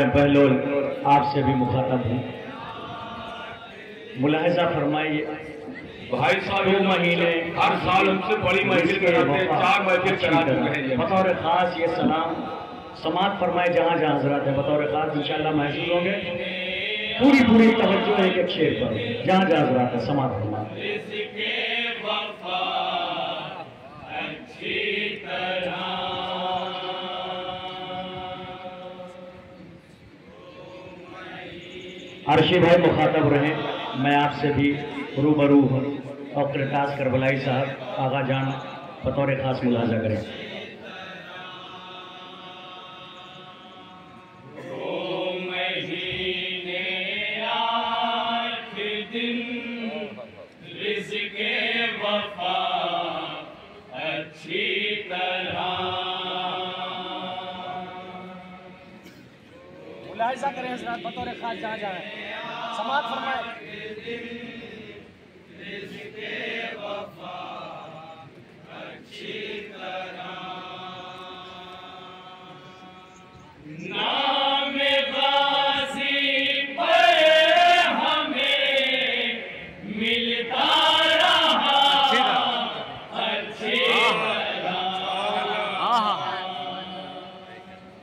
नाजिम बहलोल आपसे भी मुखातब हूँ। मुलाहजा फरमाइए। भाई साहब दो महीने हर साल उनसे बड़ी महफिल कराते चार महफिल करा चुके हैं बतौर खास ये सलाम समात फरमाए जहाँ जहाँ हज़रत है। बतौर खास इंशाल्लाह महसूस होंगे। पूरी पूरी तवज्जो है एक शेर पर जहाँ जहाँ हज़रत है समात अर्शी भाई मुखातब रहे। मैं आपसे भी रूबरू हूँ। और कृतास करबलाई साहब, आगा जान, बतौर खास मुलाजा करें। बतौर खास जहाँ जहाँ समात फरमाए।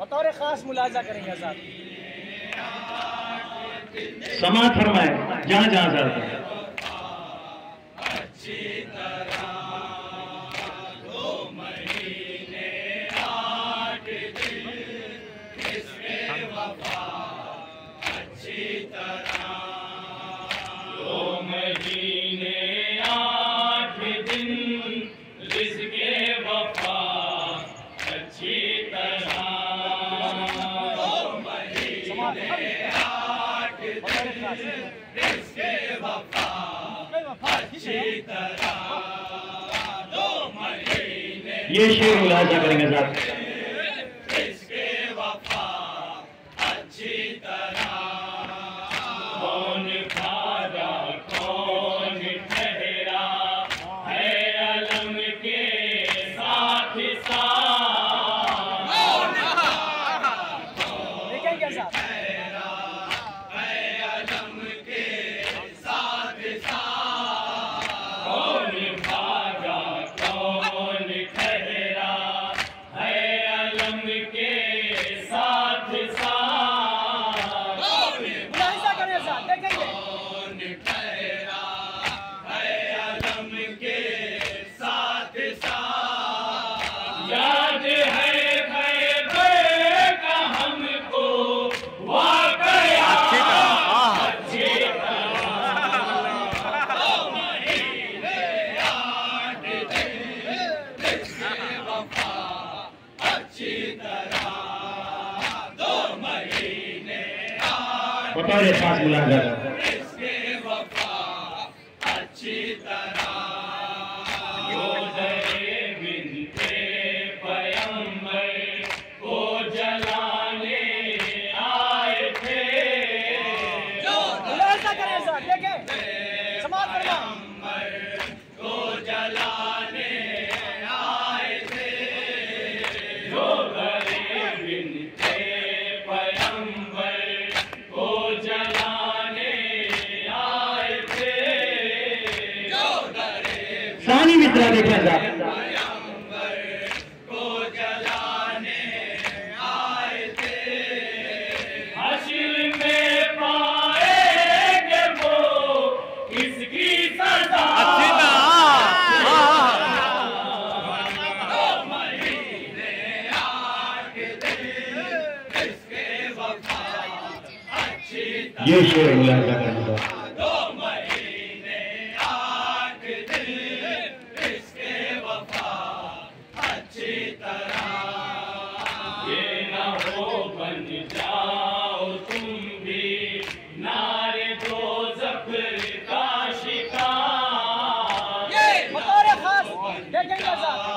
बतौर खास मुलाहिजा करेंगे हज़रत समात है जहाँ जहाँ जाता है। ये शेर मुलाजा करेंगे साहब बतौर खास मुलाजा करें ये शेर मुलाजा करेंगे देखेंगे हज़रत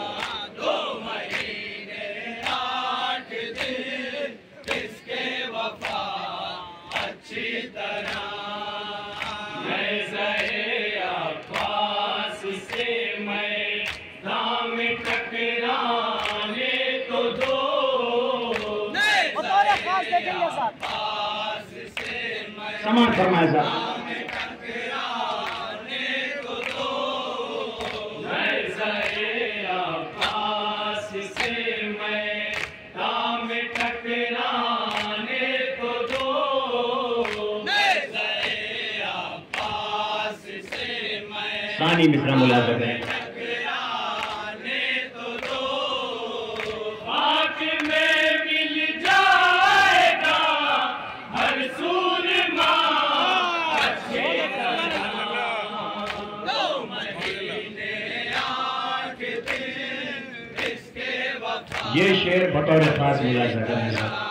समान फरमाया जा। सानी मिश्रा मुलाजम है। ये शेर बतौर खास मिला सकता है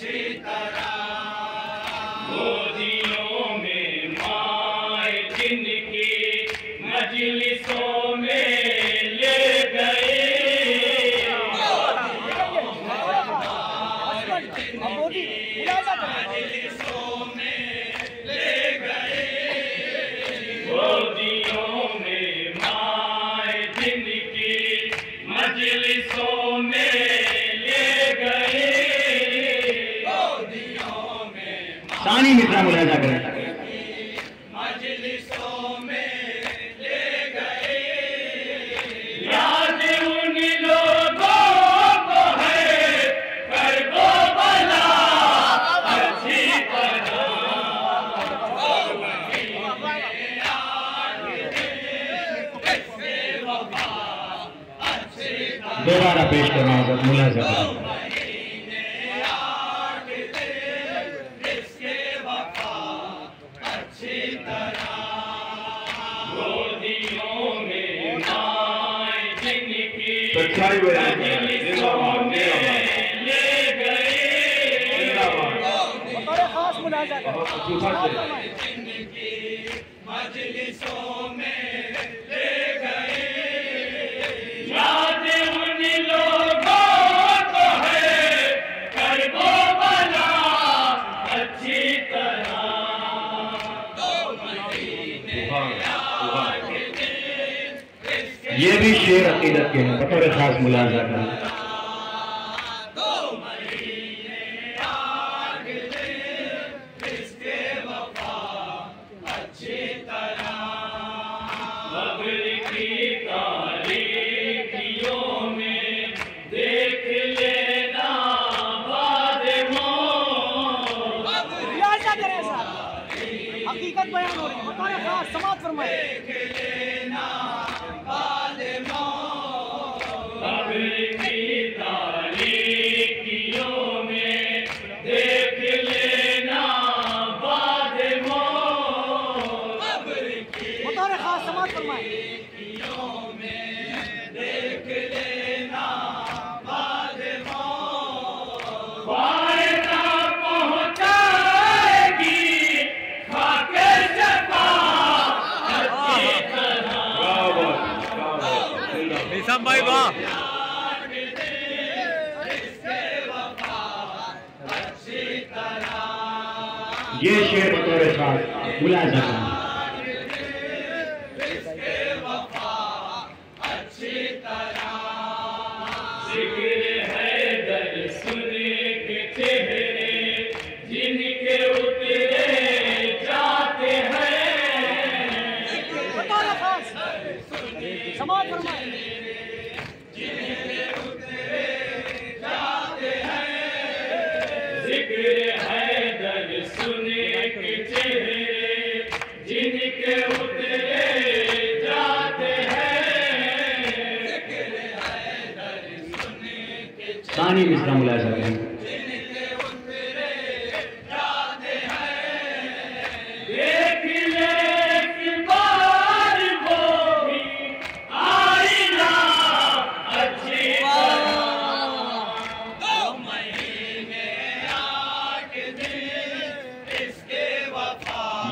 She सानी मिश्रा मुलाजा करें everywhere. This one on, this one on. बहुत खुशहाल है ये भी शेर अकीदत के हैं। बतौर खास मुलाजा करें। हकीकत बयान हो रही है। बतौर जिंदाबाद। निशाम भाई वाह ये शेर बतौर खास मुलाजा का बतौर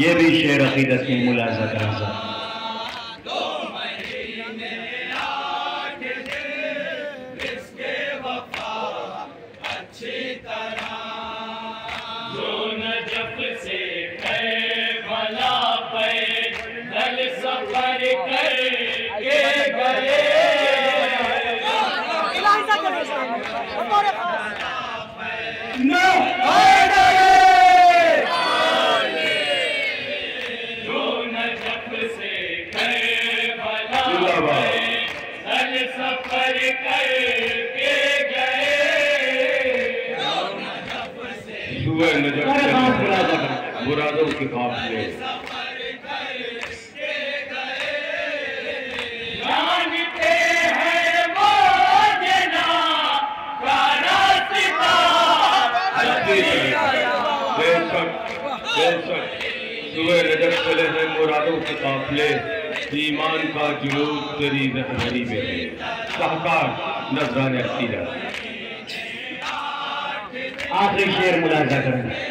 ये भी शेर अकीदत की मुलाजा करें साहब बतौर खास के काफिले मुरादों के काफिले। ईमान का जुलूस तेरी रहबरी में है। शाहकार नजरान अकीदत आखिरी शेर मुलाजा करें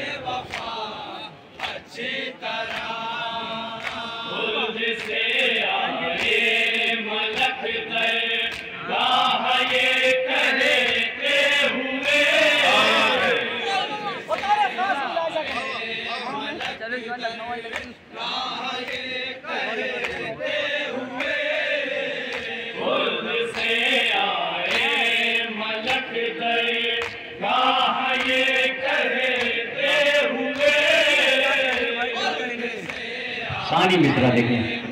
सानी मिसरा देखें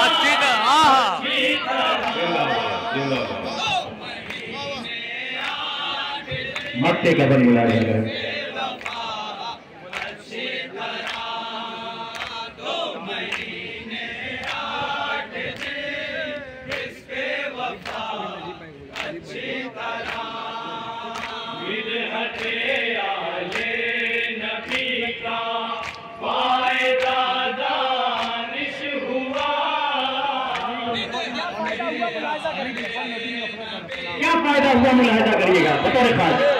अच्छी ना हाँ। करें फ़ायदा हुआ मुलाजा करेंगे क्या फ़ायदा हुआ मुलाजा करिएगा? बतौर खास